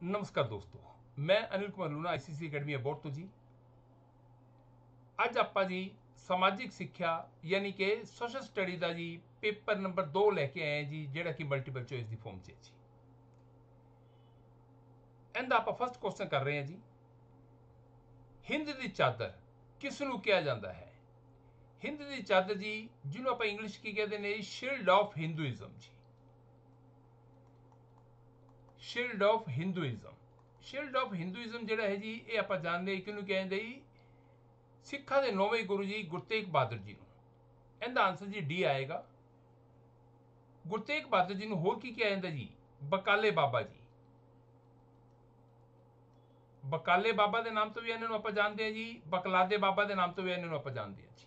ਨਮਸਕਾਰ ਦੋਸਤੋ ਮੈਂ ਅਨਿਲ ਕੁਮਾਰ ਲੂਣਾ ਆਈਸੀਸੀ ਅਕੈਡਮੀ ਅਬੋਰਡ ਤੋਂ ਜੀ ਅੱਜ ਆਪਾਂ ਜੀ ਸਮਾਜਿਕ ਸਿੱਖਿਆ ਯਾਨੀ ਕਿ ਸੋਸ਼ਲ ਸਟੱਡੀ ਦਾ ਜੀ ਪੇਪਰ ਨੰਬਰ 2 ਲੈ ਕੇ ਆਏ ਜੀ ਜਿਹੜਾ ਕਿ ਮਲਟੀਪਲ ਚੋਇਸ ਦੀ ਫਾਰਮ 'ਚ ਹੈ ਜੀ ਇਹਦਾ ਆਪਾਂ ਫਸਟ ਕੁਐਸਚਨ ਕਰ ਰਹੇ ਹਾਂ ਜੀ ਹਿੰਦ ਦੀ ਚਾਦਰ ਕਿਸ ਨੂੰ ਕਿਹਾ ਜਾਂਦਾ ਹੈ ਹਿੰਦ ਦੀ ਚਾਦਰ ਜੀ ਜਿਹਨੂੰ ਆਪਾਂ ਇੰਗਲਿਸ਼ ਕੀ ਕਹਿੰਦੇ ਨੇ ਸ਼ੀਲਡ ਆਫ ਹਿੰਦੂਇਜ਼ਮ ਜੀ shield of Hinduism shield of Hinduism ਜਿਹੜਾ ਹੈ ਜੀ, ਇਹ ਆਪਾਂ ਜਾਣਦੇ ਹਾਂ, ਕਿਹਨੂੰ ਕਹਿੰਦੇ ਜੀ? ਸਿੱਖਾਂ ਦੇ ਨੌਵੇਂ ਗੁਰੂ ਜੀ ਗੁਰਤੇਗ ਬਹਾਦਰ ਜੀ ਨੂੰ। ਇਹਦਾ ਆਨਸਰ ਜੀ ਡੀ ਆਏਗਾ। ਗੁਰਤੇਗ ਬਹਾਦਰ ਜੀ ਨੂੰ ਹੋਰ ਕੀ ਕਿਹਾ ਜਾਂਦਾ ਜੀ? ਬਕਾਲੇ ਬਾਬਾ ਜੀ। ਬਕਾਲੇ ਬਾਬਾ ਦੇ ਨਾਮ ਤੋਂ ਵੀ ਇਹਨਾਂ ਨੂੰ ਆਪਾਂ ਜਾਣਦੇ ਹਾਂ ਜੀ। ਬਕਲਾਦੇ ਬਾਬਾ ਦੇ ਨਾਮ ਤੋਂ ਵੀ ਇਹਨਾਂ ਨੂੰ ਆਪਾਂ ਜਾਣਦੇ ਹਾਂ ਜੀ।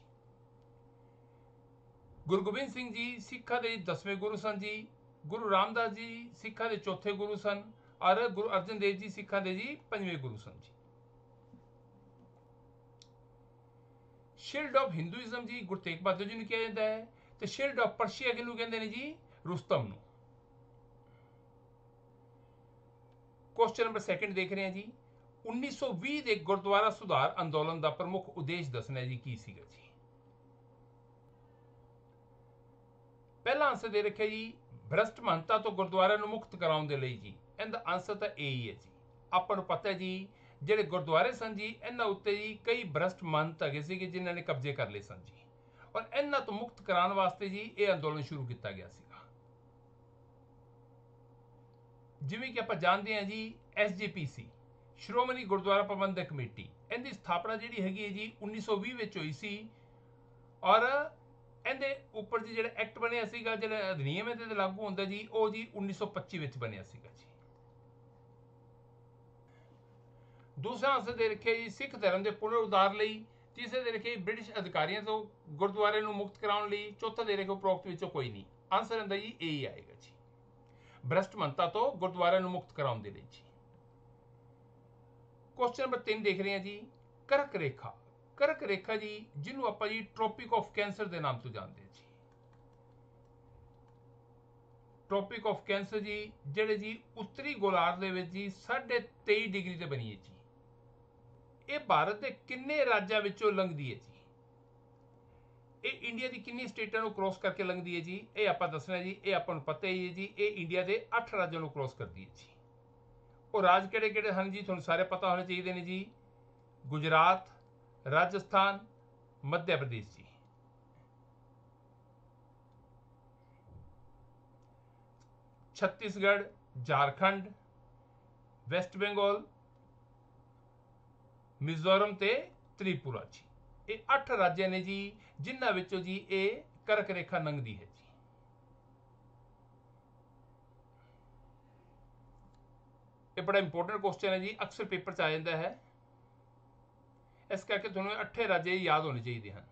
ਗੁਰੂ ਗੋਬਿੰਦ ਸਿੰਘ ਜੀ ਸਿੱਖਾਂ ਦੇ 10ਵੇਂ ਗੁਰੂ ਸਨ ਜੀ। ਗੁਰੂ ਰਾਮਦਾਸ ਜੀ ਸਿੱਖਾਂ ਦੇ ਚੌਥੇ ਗੁਰੂ ਸਨ ਔਰ ਗੁਰੂ ਅਰਜਨ ਦੇਵ ਜੀ ਸਿੱਖਾਂ ਦੇ ਜੀ ਪੰਜਵੇਂ ਗੁਰੂ ਸਨ ਜੀ। ਸ਼ਿਲਡ ਆਫ ਹਿੰਦੂਇਜ਼ਮ ਜੀ, ਗੁਰੂ ਤੇਗ ਬਹਾਦਰ ਜੀ ਨੂੰ ਕਿਹਾ ਜਾਂਦਾ ਹੈ ਤੇ ਸ਼ਿਲਡ ਆਫ ਪਰਸ਼ੀਆ ਕਿਹਨੂੰ ਕਹਿੰਦੇ ਨੇ ਜੀ? ਰੁਸਤਮ ਨੂੰ। ਕੁਐਸਚਨ ਨੰਬਰ 2 ਦੇਖ ਰਹੇ ਹਾਂ ਜੀ। 1920 ਦੇ ਗੁਰਦੁਆਰਾ ਸੁਧਾਰ ਅੰਦੋਲਨ ਦਾ ਪ੍ਰਮੁੱਖ ਉਦੇਸ਼ ਦੱਸਣਾ ਜੀ ਕੀ ਸੀਗਾ ਜੀ। ਪਹਿਲਾ ਆਨਸਰ ਦੇ ਰੱਖਿਆ ਜੀ ਭ੍ਰਸ਼ਟ ਮਹੰਤਾ ਤੋਂ ਗੁਰਦੁਆਰਿਆਂ ਨੂੰ ਮੁਕਤ ਕਰਾਉਣ ਦੇ ਲਈ ਜੀ ਇਹਦਾ ਆਨਸਰ ਤਾਂ ਇਹ ਹੀ ਹੈ ਜੀ ਆਪਾਂ ਨੂੰ ਪਤਾ ਹੈ ਜੀ ਜਿਹੜੇ ਗੁਰਦੁਆਰੇ ਸਨ ਜੀ ਇਹਨਾਂ ਉੱਤੇ ਜੀ ਕਈ ਭ੍ਰਸ਼ਟ ਮਹੰਤ ਹੈਗੇ ਸੀਗੇ ਜਿਨ੍ਹਾਂ ਨੇ ਕਬਜ਼ੇ ਕਰ ਲਏ ਸਨ ਜੀ ਔਰ ਇਹਨਾਂ ਤੋਂ ਮੁਕਤ ਕਰਾਉਣ ਵਾਸਤੇ ਜੀ ਇਹ ਅੰਦੋਲਨ ਸ਼ੁਰੂ ਕੀਤਾ ਗਿਆ ਸੀਗਾ ਜਿਵੇਂ ਕਿ ਆਪਾਂ ਜਾਣਦੇ ਹਾਂ ਜੀ ਐਸਜੀਪੀਸੀ ਸ਼੍ਰੋਮਣੀ ਗੁਰਦੁਆਰਾ ਪ੍ਰਬੰਧਕ ਕਮੇਟੀ ਇਹਦੀ ਸਥਾਪਨਾ ਜਿਹੜੀ ਹੈਗੀ ਹੈ ਜੀ 1920 ਵਿੱਚ ਹੋਈ ਸੀ ਔਰ ਇਹਦੇ ਉੱਪਰ ਜੀ ਜਿਹੜਾ ਐਕਟ ਬਣਿਆ ਸੀਗਾ, ਜਿਹੜਾ ਅਧਿਨਿਯਮ ਇਹਦੇ ਤੇ ਲਾਗੂ ਹੁੰਦਾ ਜੀ, ਉਹ ਜੀ 1925 ਵਿੱਚ ਬਣਿਆ ਸੀਗਾ ਜੀ। ਦੂਸਰਾ ਆਨਸਰ ਦੇ ਰੱਖਿਆ ਜੀ ਸਿੱਖ ਧਰਮ ਦੇ ਪੁਨਰ ਉਦਾਰ ਲਈ, ਤੀਸਰੇ ਦੇ ਰੱਖਿਆ ਬ੍ਰਿਟਿਸ਼ ਅਧਿਕਾਰੀਆਂ ਤੋਂ ਗੁਰਦੁਆਰੇ ਨੂੰ ਮੁਕਤ ਕਰਾਉਣ ਲਈ, ਚੌਥਾ ਦੇ ਰੱਖਿਆ ਉਪਰੋਕਤ ਵਿੱਚੋਂ ਕੋਈ ਨਹੀਂ। ਆਨਸਰ ਹੁੰਦਾ ਜੀ ਇਹ ਹੀ ਆਏਗਾ ਜੀ। ਭ੍ਰਸ਼ਟ ਮੰਤਾ ਤੋਂ ਗੁਰਦੁਆਰੇ ਨੂੰ ਮੁਕਤ ਕਰਾਉਣ ਦੇ ਲਈ ਜੀ। ਕੁਐਸਚਨ ਨੰਬਰ 3 ਦੇਖ ਰਹੇ ਹਾਂ ਜੀ, ਕਰਕ ਰੇਖਾ। ਕਰਕ ਰੇਖਾ ਜੀ, ਜਿਹਨੂੰ ਆਪਾਂ ਜੀ ਟ੍ਰੋਪਿਕ ਆਫ ਕੈਂਸਰ ਦੇ ਨਾਮ ਤੋਂ ਜਾਣਦੇ ਹਾਂ ਜੀ। ਟ੍ਰੋਪਿਕ ਆਫ ਕੈਂਸਰ ਜੀ, ਜਿਹੜੇ ਜੀ ਉੱਤਰੀ ਗੋਲਾਰਧ ਦੇ ਵਿੱਚ ਜੀ 23.5 ਡਿਗਰੀ ਤੇ ਬਣੀ ਹੈ ਜੀ। ਇਹ ਭਾਰਤ ਦੇ ਕਿੰਨੇ ਰਾਜਾਂ ਵਿੱਚੋਂ ਲੰਘਦੀ ਹੈ ਜੀ? ਇਹ ਇੰਡੀਆ ਦੀ ਕਿੰਨੀ ਸਟੇਟਾਂ ਨੂੰ ਕ੍ਰੋਸ ਕਰਕੇ ਲੰਘਦੀ ਹੈ ਜੀ? ਇਹ ਆਪਾਂ ਦੱਸਣਾ ਜੀ, ਇਹ ਆਪਾਂ ਨੂੰ ਪਤਾ ਹੀ ਹੈ ਜੀ, ਇਹ ਇੰਡੀਆ ਦੇ 8 ਰਾਜਾਂ ਨੂੰ ਕ੍ਰੋਸ ਕਰਦੀ ਹੈ ਜੀ। ਉਹ ਰਾਜ ਕਿਹੜੇ ਕਿਹੜੇ ਹਨ ਜੀ? ਤੁਹਾਨੂੰ ਸਾਰੇ ਪਤਾ ਹੋਣੇ ਚਾਹੀਦੇ ਨੇ ਜੀ। ਗੁਜਰਾਤ ਰਾਜਸਥਾਨ ਮੱਧ ਪ੍ਰਦੇਸ਼ ਜੀ। ਛੱਤੀਸਗੜ੍ਹ, ਝਾਰਖੰਡ, ਵੈਸਟ ਬੰਗਾਲ, ਮਿਜ਼ੋਰਮ ਤੇ ਤ੍ਰਿਪੁਰਾ ਜੀ। ਇਹ 8 ਰਾਜਾਂ ਨੇ ਜੀ, ਜਿਨ੍ਹਾਂ ਵਿੱਚੋਂ ਜੀ ਇਹ ਕਰਕ ਰੇਖਾ ਲੰਘਦੀ ਹੈ ਜੀ। ਇਹ ਬੜਾ ਇੰਪੋਰਟੈਂਟ ਕੁਐਸਚਨ ਹੈ ਜੀ, ਅਕਸਰ ਪੇਪਰ 'ਚ ਆ ਜਾਂਦਾ ਹੈ। ਇਸ ਕਰਕੇ ਤੁਹਾਨੂੰ ਅੱਠੇ ਰਾਜੇ ਯਾਦ ਹੋਣੇ ਚਾਹੀਦੇ ਹਨ।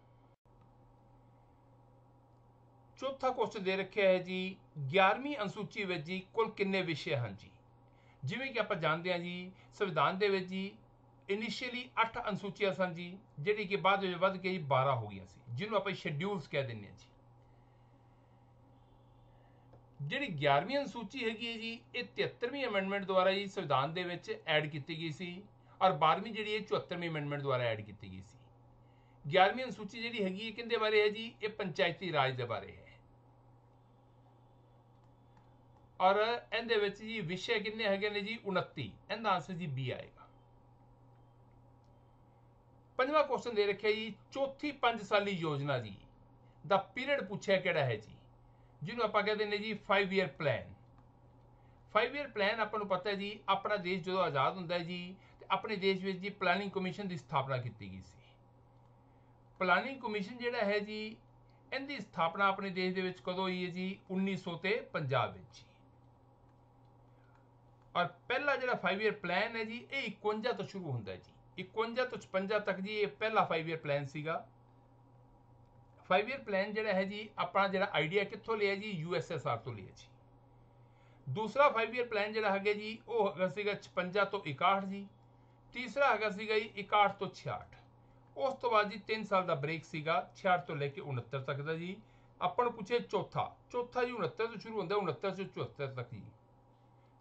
ਚੌਥਾ ਕੁਐਸਚਨ ਦੇ ਰੱਖਿਆ ਹੈ ਜੀ 11ਵੀਂ ਅਨੁਸੂਚੀ ਵਿੱਚ ਜੀ ਕੁੱਲ ਕਿੰਨੇ ਵਿਸ਼ੇ ਹਨ ਜੀ? ਜਿਵੇਂ ਕਿ ਆਪਾਂ ਜਾਣਦੇ ਹਾਂ ਜੀ, ਸੰਵਿਧਾਨ ਦੇ ਵਿੱਚ ਜੀ ਇਨੀਸ਼ੀਅਲੀ 8 ਅਨੁਸੂਚੀਆਂ ਸਨ ਜੀ, ਜਿਹੜੀ ਕਿ ਬਾਅਦ ਵਿੱਚ ਵੱਧ ਕੇ ਜੀ 12 ਹੋ ਗਈਆਂ ਸੀ, ਜਿਹਨੂੰ ਆਪਾਂ ਸ਼ੈਡਿਊਲਸ ਕਹਿ ਦਿੰਦੇ ਹਾਂ ਜੀ। ਜਿਹੜੀ 11ਵੀਂ ਅਨੁਸੂਚੀ ਹੈਗੀ ਹੈ ਜੀ, ਇਹ 73ਵੀਂ ਅਮੈਂਡਮੈਂਟ ਦੁਆਰਾ ਜੀ ਸੰਵਿਧਾਨ ਦੇ ਵਿੱਚ ਐਡ ਕੀਤੀ ਗਈ ਸੀ। ਔਰ 12ਵੀਂ ਜਿਹੜੀ ਇਹ 74ਵੀਂ ਅਮੈਂਡਮੈਂਟ ਦੁਆਰਾ ਐਡ ਕੀਤੀ ਗਈ ਸੀ। 11ਵੀਂ ਅਨੁਸੂਚੀ ਜਿਹੜੀ ਹੈਗੀ ਇਹ ਕਿੰਦੇ ਬਾਰੇ ਹੈ ਜੀ? ਇਹ ਪੰਚਾਇਤੀ ਰਾਜ ਦੇ ਬਾਰੇ ਹੈ। ਔਰ ਇਹਦੇ ਵਿੱਚ ਜੀ ਵਿਸ਼ੇ ਕਿੰਨੇ ਹੈਗੇ ਨੇ ਜੀ? 29 ਇਹਦਾ ਆਨਸਰ ਜੀ ਬੀ ਆਏਗਾ। ਪੰਜਵਾਂ ਕੁਐਸਚਨ ਦੇ ਰੱਖਿਆ ਜੀ, ਚੌਥੀ 5 ਸਾਲੀ ਯੋਜਨਾ ਜੀ। ਦਾ ਪੀਰੀਅਡ ਪੁੱਛਿਆ ਕਿਹੜਾ ਹੈ ਜੀ? ਜਿਹਨੂੰ ਆਪਾਂ ਕਹਿੰਦੇ ਨੇ ਜੀ 5 ਇਅਰ ਪਲਾਨ 5 ਇਅਰ ਪਲਾਨ ਆਪਾਂ ਨੂੰ ਪਤਾ ਹੈ ਜੀ, ਆਪਣਾ ਦੇਸ਼ ਜਦੋਂ ਆਜ਼ਾਦ ਹੁੰਦਾ ਹੈ ਜੀ ਆਪਣੇ ਦੇਸ਼ ਵਿੱਚ ਜੀ ਪਲਾਨਿੰਗ ਕਮਿਸ਼ਨ ਦੀ ਸਥਾਪਨਾ ਕੀਤੀ ਗਈ ਸੀ। ਪਲਾਨਿੰਗ ਕਮਿਸ਼ਨ ਜਿਹੜਾ ਹੈ ਜੀ, ਇਹਦੀ ਸਥਾਪਨਾ ਆਪਣੇ ਦੇਸ਼ ਦੇ ਵਿੱਚ ਕਦੋਂ ਹੋਈ ਹੈ ਜੀ? 1900 ਤੇ ਪੰਜਾਬ ਵਿੱਚ ਜੀ। ਔਰ ਪਹਿਲਾ ਜਿਹੜਾ 5 ਇਅਰ ਪਲਾਨ ਹੈ ਜੀ, ਇਹ 51 ਤੋਂ ਸ਼ੁਰੂ ਹੁੰਦਾ ਹੈ ਜੀ। 51 ਤੋਂ 56 ਤੱਕ ਜੀ, ਇਹ ਪਹਿਲਾ 5 ਇਅਰ ਪਲਾਨ ਸੀਗਾ। 5 ਇਅਰ ਪਲਾਨ ਜਿਹੜਾ ਹੈ ਜੀ, ਆਪਣਾ ਜਿਹੜਾ ਆਈਡੀਆ ਕਿੱਥੋਂ ਲਿਆ ਜੀ? ਯੂਐਸਐਸਆਰ ਤੋਂ ਲਿਆ ਜੀ। ਦੂਸਰਾ 5 ਇਅਰ ਪਲਾਨ ਜਿਹੜਾ ਹੈਗਾ ਜੀ, ਉਹ ਹੈਗਾ ਸੀਗਾ 56 ਤੋਂ 61 ਜੀ। ਤੀਸਰਾ ਹੈਗਾ ਸੀਗਾ ਜੀ 61 ਤੋਂ 66 ਉਸ ਤੋਂ ਬਾਅਦ ਜੀ 3 ਸਾਲ ਦਾ ਬ੍ਰੇਕ ਸੀਗਾ 66 ਤੋਂ ਲੈ ਕੇ 69 ਤੱਕ ਦਾ ਜੀ। ਆਪਾਂ ਨੂੰ ਪੁੱਛੇ ਚੌਥਾ ਚੌਥਾ ਜੀ 69 ਤੋਂ ਸ਼ੁਰੂ ਹੁੰਦਾ 69 ਤੋਂ 74 ਤੱਕ ਜੀ।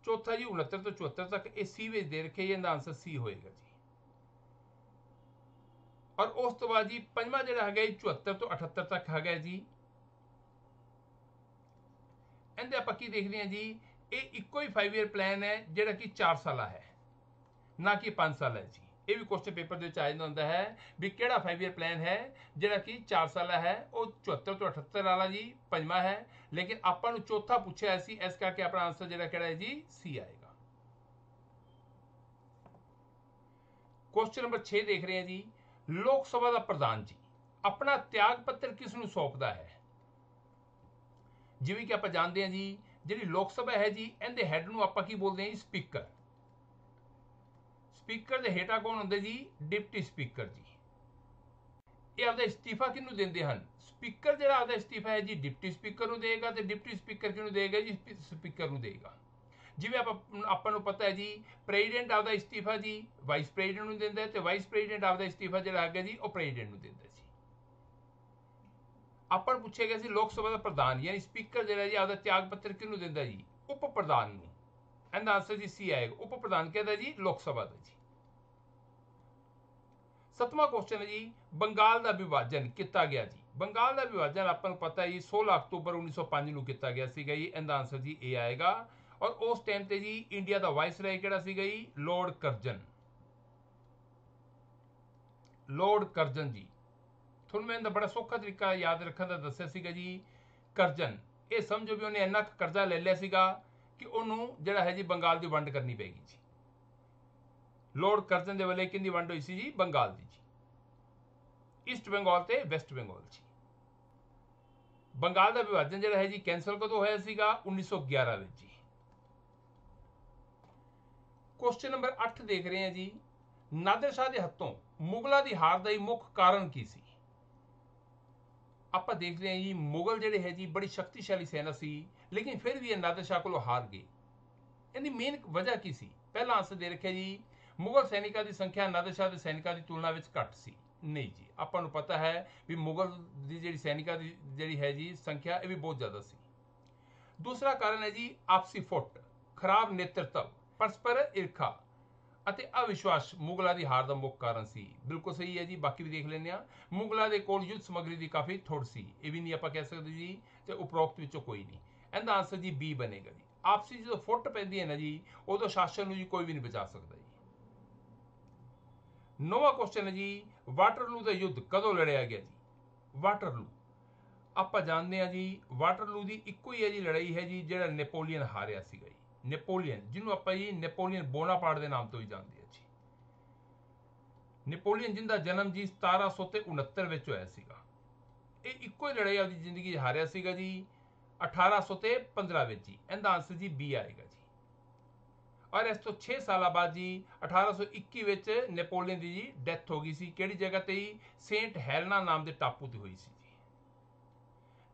ਚੌਥਾ ਜੀ 69 ਤੋਂ 74 ਤੱਕ, ਇਹ ਸੀ ਵਿੱਚ ਦੇ ਰੱਖੇ ਜੀ, ਇਹਦਾ ਆਨਸਰ ਸੀ ਹੋਏਗਾ ਜੀ। ਔਰ ਉਸ ਤੋਂ ਬਾਅਦ ਜੀ ਪੰਜਵਾਂ ਜਿਹੜਾ ਹੈਗਾ ਜੀ 74 ਤੋਂ 78 ਤੱਕ ਹੈਗਾ ਜੀ। ਇਹਦੇ ਆਪਾਂ ਕੀ ਦੇਖਦੇ ਹਾਂ ਜੀ, ਇਹ ਇੱਕੋ ਹੀ 5 ਇਅਰ ਪਲਾਨ ਹੈ, ਜਿਹੜਾ ਕਿ 4 ਸਾਲਾ ਹੈ। ਨਾ ਕਿ 5 ਸਾਲ ਹੈ ਜੀ। ਇਹ ਵੀ ਕੁਐਸਚਨ ਪੇਪਰ ਦੇ ਵਿੱਚ ਆ ਜਾਂਦਾ ਹੁੰਦਾ ਹੈ ਵੀ ਕਿਹੜਾ 5 ਇਅਰ ਪਲਾਨ ਹੈ, ਜਿਹੜਾ ਕਿ 4 ਸਾਲਾ ਹੈ, ਉਹ 74 ਤੋਂ 78 ਵਾਲਾ ਜੀ, ਪੰਜਵਾਂ ਹੈ। ਲੇਕਿਨ ਆਪਾਂ ਨੂੰ ਚੌਥਾ ਪੁੱਛਿਆ ਸੀ, ਇਸ ਕਰਕੇ ਆਪਣਾ ਆਨਸਰ ਜਿਹੜਾ ਕਿਹੜਾ ਹੈ ਜੀ ਸੀ ਆਏਗਾ। ਕੁਐਸਚਨ ਨੰਬਰ 6 ਦੇਖ ਰਹੇ ਹਾਂ ਜੀ। ਲੋਕ ਸਭਾ ਦਾ ਪ੍ਰਧਾਨ ਜੀ, ਆਪਣਾ ਤਿਆਗ ਪੱਤਰ ਕਿਸ ਨੂੰ ਸੌਂਪਦਾ ਹੈ? ਜਿਵੇਂ ਕਿ ਆਪਾਂ ਜਾਣਦੇ ਹਾਂ ਜੀ, ਜਿਹੜੀ ਲੋਕ ਸਭਾ ਹੈ ਜੀ, ਇਹਦੇ ਹੈੱਡ ਨੂੰ ਆਪਾਂ ਕੀ ਬੋਲਦੇ ਹਾਂ ਜੀ ਸਪੀਕਰ ਸਪੀਕਰ ਦੇ ਹੇਠਾਂ ਕੌਣ ਹੁੰਦੇ ਜੀ? ਡਿਪਟੀ ਸਪੀਕਰ ਜੀ। ਇਹ ਆਪਦਾ ਇਸਤੀਫਾ ਕਿਹਨੂੰ ਦਿੰਦੇ ਹਨ? ਸਪੀਕਰ ਜਿਹੜਾ ਆਪਦਾ ਇਸਤੀਫਾ ਹੈ ਜੀ, ਡਿਪਟੀ ਸਪੀਕਰ ਨੂੰ ਦੇਗਾ ਤੇ ਡਿਪਟੀ ਸਪੀਕਰ ਕਿਹਨੂੰ ਦੇਗਾ ਜੀ? ਸਪੀਕਰ ਨੂੰ ਦੇਗਾ। ਜਿਵੇਂ ਆਪਾਂ ਆਪਾਂ ਨੂੰ ਪਤਾ ਹੈ ਜੀ, ਪ੍ਰੈਜ਼ੀਡੈਂਟ ਆਪਦਾ ਇਸਤੀਫਾ ਜੀ, ਵਾਈਸ ਪ੍ਰੈਜ਼ੀਡੈਂਟ ਨੂੰ ਦਿੰਦਾ ਹੈ ਤੇ ਵਾਈਸ ਪ੍ਰੈਜ਼ੀਡੈਂਟ ਆਪਦਾ ਇਸਤੀਫਾ ਜਿਹੜਾ ਹੈਗਾ ਜੀ, ਉਹ ਪ੍ਰੈਜ਼ੀਡੈਂਟ ਨੂੰ ਦਿੰਦਾ ਜੀ। ਆਪਾਂ ਨੂੰ ਪੁੱਛਿਆ ਗਿਆ ਸੀ ਲੋਕ ਸਭਾ ਦਾ ਪ੍ਰਧਾਨ, ਯਾਨੀ ਸਪੀਕਰ ਜਿਹੜਾ ਜੀ, ਆਪਦਾ ਤਿਆਗ ਪੱਤਰ ਕਿਹਨੂੰ ਦਿੰਦਾ ਜੀ? ਉਪ ਪ੍ਰਧਾਨ ਨੂੰ। ਇਹਦਾ ਆਨਸਰ ਜੀ ਸੀ ਆਏਗਾ। ਉਪ ਪ੍ਰਧਾਨ ਕਹਿੰਦਾ ਜੀ, ਲੋਕ ਸਭਾ ਦਾ ਜੀ। ਸਤਵਾਂ ਕੁਐਸਚਨ ਹੈ ਜੀ, ਬੰਗਾਲ ਦਾ ਵਿਭਾਜਨ ਕੀਤਾ ਗਿਆ ਜੀ। ਬੰਗਾਲ ਦਾ ਵਿਭਾਜਨ ਆਪਾਂ ਨੂੰ ਪਤਾ ਹੈ ਜੀ 16 ਅਕਤੂਬਰ 1905 ਨੂੰ ਕੀਤਾ ਗਿਆ ਸੀਗਾ ਜੀ, ਇਹਦਾ ਆਨਸਰ ਜੀ ਇਹ ਆਏਗਾ। ਔਰ ਉਸ ਟਾਈਮ ਤੇ ਜੀ ਇੰਡੀਆ ਦਾ ਵਾਇਸਰਾਏ ਕਿਹੜਾ ਸੀਗਾ ਜੀ? ਲਾਰਡ ਕਰਜਨ ਲਾਰਡ ਕਰਜਨ ਜੀ। ਤੁਹਾਨੂੰ ਮੈਂ ਇਹਦਾ ਬੜਾ ਸੌਖਾ ਤਰੀਕਾ ਯਾਦ ਰੱਖਣ ਦਾ ਦੱਸਿਆ ਸੀਗਾ ਜੀ ਕਰਜਨ ਇਹ ਸਮਝੋ ਵੀ ਉਹਨੇ ਇੰਨਾ ਕਰਜ਼ਾ ਲੈ ਲਿਆ ਸੀਗਾ ਕਿ ਉਹਨੂੰ ਜਿਹੜਾ ਹੈ ਜੀ, ਬੰਗਾਲ ਦੀ ਵੰਡ ਕਰਨੀ ਪੈਗੀ ਜੀ। ਲਾਰਡ ਕਰਜਨ ਦੇ ਵੇਲੇ ਕਿੰਦੀ ਵੰਡ ਹੋਈ ਸੀ ਜੀ? ਬੰਗਾਲ ਦੀ ਜੀ। ਈਸਟ ਬੰਗਾਲ ਤੇ ਵੈਸਟ ਬੰਗਾਲ ਜੀ। ਬੰਗਾਲ ਦਾ ਵਿਭਾਜਨ ਜਿਹੜਾ ਹੈ ਜੀ ਕੈਂਸਲ ਕਦੋਂ ਹੋਇਆ ਸੀਗਾ? 1911 ਵਿੱਚ ਜੀ। ਕੁਐਸਚਨ ਨੰਬਰ 8 ਦੇਖ ਰਹੇ ਹਾਂ ਜੀ। ਨਾਦਰ ਸ਼ਾਹ ਦੇ ਹੱਥੋਂ ਮੁਗਲਾਂ ਦੀ ਹਾਰ ਦਾ ਹੀ ਮੁੱਖ ਕਾਰਨ ਕੀ ਸੀ? ਆਪਾਂ ਦੇਖ ਰਹੇ ਹਾਂ ਜੀ, ਮੁਗਲ ਜਿਹੜੇ ਹੈ ਜੀ, ਬੜੀ ਸ਼ਕਤੀਸ਼ਾਲੀ ਸੈਨਾ ਸੀ, ਲੇਕਿਨ ਫਿਰ ਵੀ ਇਹ ਨਾਦਰ ਸ਼ਾਹ ਕੋਲੋਂ ਹਾਰ ਗਏ। ਇਹਦੀ ਮੇਨ ਵਜ੍ਹਾ ਕੀ ਸੀ? ਪਹਿਲਾ ਆਨਸਰ ਦੇ ਰੱਖਿਆ ਜੀ ਮੁਗਲ ਸੈਨਿਕਾਂ ਦੀ ਸੰਖਿਆ ਨਾਦਰ ਸ਼ਾਹ ਦੇ ਸੈਨਿਕਾਂ ਦੀ ਤੁਲਨਾ ਵਿੱਚ ਘੱਟ ਸੀ। ਨਹੀਂ ਜੀ, ਆਪਾਂ ਨੂੰ ਪਤਾ ਹੈ ਵੀ ਮੁਗਲ ਦੀ ਜਿਹੜੀ ਸੈਨਿਕਾਂ ਦੀ ਜਿਹੜੀ ਹੈ ਜੀ ਸੰਖਿਆ, ਇਹ ਵੀ ਬਹੁਤ ਜ਼ਿਆਦਾ ਸੀ। ਦੂਸਰਾ ਕਾਰਨ ਹੈ ਜੀ ਆਪਸੀ ਫੁੱਟ, ਖਰਾਬ ਨੇਤਰਤਵ, ਪਰਸਪਰ ਈਰਖਾ ਅਤੇ ਅਵਿਸ਼ਵਾਸ ਮੁਗਲਾਂ ਦੀ ਹਾਰ ਦਾ ਮੁੱਖ ਕਾਰਨ ਸੀ। ਬਿਲਕੁਲ ਸਹੀ ਹੈ ਜੀ, ਬਾਕੀ ਵੀ ਦੇਖ ਲੈਂਦੇ ਆ ਮੁਗਲਾਂ ਦੇ ਕੋਲ ਯੁੱਧ ਸਮਗਰੀ ਦੀ ਕਾਫੀ ਥੋੜ ਸੀ। ਇਹ ਵੀ ਨਹੀਂ ਆਪਾਂ ਕਹਿ ਸਕਦੇ ਜੀ ਤੇ ਉਪਰੋਕਤ ਵਿੱਚੋਂ ਕੋਈ ਨਹੀਂ। ਇਹਦਾ ਆਨਸਰ ਜੀ ਬੀ ਬਣੇਗਾ ਜੀ। ਆਪਸੀ ਜਦੋਂ ਫੁੱਟ ਪੈਂਦੀ ਹੈ ਨਾ ਜੀ, ਉਦੋਂ ਸ਼ਾਸਨ ਨੂੰ ਜੀ ਕੋਈ ਵੀ ਨਹੀਂ ਬਚਾ ਸਕਦਾ ਜੀ। ਨੌਵਾਂ ਕੁਐਸਚਨ ਹੈ ਜੀ, ਵਾਟਰਲੂ ਦਾ ਯੁੱਧ ਕਦੋਂ ਲੜਿਆ ਗਿਆ ਜੀ? ਵਾਟਰਲੂ। ਆਪਾਂ ਜਾਣਦੇ ਹਾਂ ਜੀ, ਵਾਟਰਲੂ ਦੀ ਇੱਕੋ ਹੀ ਹੈ ਜੀ ਲੜਾਈ ਹੈ ਜੀ, ਜਿਹੜਾ ਨੈਪੋਲੀਅਨ ਹਾਰਿਆ ਸੀਗਾ ਜੀ। ਨੈਪੋਲੀਅਨ, ਜਿਹਨੂੰ ਆਪਾਂ ਜੀ ਨੈਪੋਲੀਅਨ ਬੋਨਾਪਾਰਟ ਦੇ ਨਾਮ ਤੋਂ ਵੀ ਜਾਣਦੇ ਹਾਂ ਜੀ। ਨੈਪੋਲੀਅਨ ਜਿੰਦਾ ਜਨਮ ਜੀ 1769 ਵਿੱਚ ਹੋਇਆ ਸੀਗਾ। ਇਹ ਇੱਕੋ ਹੀ ਲੜਾਈ ਆਪਦੀ ਜ਼ਿੰਦਗੀ 'ਚ ਹਾਰਿਆ ਸੀਗਾ ਜੀ 1815 ਵਿੱਚ ਜੀ। ਇਹਦਾ ਆਨਸਰ ਜੀ ਬੀ ਆਏਗਾ ਜੀ। ਔਰ ਇਸ ਤੋਂ 6 ਸਾਲਾਂ ਬਾਅਦ ਜੀ 1821 ਵਿੱਚ ਨੈਪੋਲੀਅਨ ਦੀ ਜੀ ਡੈਥ ਹੋ ਗਈ ਸੀ। ਕਿਹੜੀ ਜਗ੍ਹਾ ਤੇ ਜੀ? ਸੇਂਟ ਹੈਲਨਾ ਨਾਮ ਦੇ ਟਾਪੂ ਤੇ ਹੋਈ ਸੀ ਜੀ।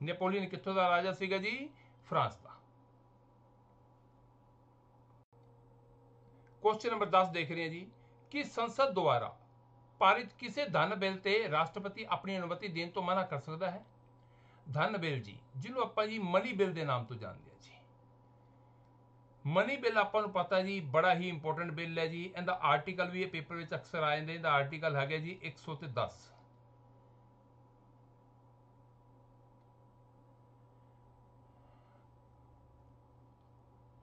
ਨੈਪੋਲੀਅਨ ਕਿੱਥੋਂ ਦਾ ਰਾਜਾ ਸੀਗਾ ਜੀ? ਫਰਾਂਸ ਦਾ। ਕੁਐਸਚਨ ਨੰਬਰ 10 ਦੇਖ ਰਹੇ ਹਾਂ ਜੀ, ਕਿ ਸੰਸਦ ਦੁਆਰਾ ਪਾਰਿਤ ਕਿਸੇ ਧਨ ਬਿੱਲ ਤੇ ਰਾਸ਼ਟਰਪਤੀ ਆਪਣੀ ਅਨੁਮਤੀ ਦੇਣ ਤੋਂ ਮਨਾ ਕਰ ਸਕਦਾ ਹੈ? ਧਨ ਬਿੱਲ ਜੀ, ਜਿਹਨੂੰ ਆਪਾਂ ਜੀ ਮਨੀ ਬਿੱਲ ਦੇ ਨਾਮ ਤੋਂ ਜਾਣਦੇ ਹਾਂ ਜੀ। ਮਨੀ ਬਿੱਲ ਆਪਾਂ ਨੂੰ ਪਤਾ ਜੀ, ਬੜਾ ਹੀ ਇੰਪੋਰਟੈਂਟ ਬਿੱਲ ਹੈ ਜੀ। ਇਹਦਾ ਆਰਟੀਕਲ ਵੀ ਇਹ ਪੇਪਰ ਵਿੱਚ ਅਕਸਰ ਆ ਜਾਂਦੇ, ਇਹਦਾ ਆਰਟੀਕਲ ਹੈਗਾ ਜੀ 100 ਤੇ 10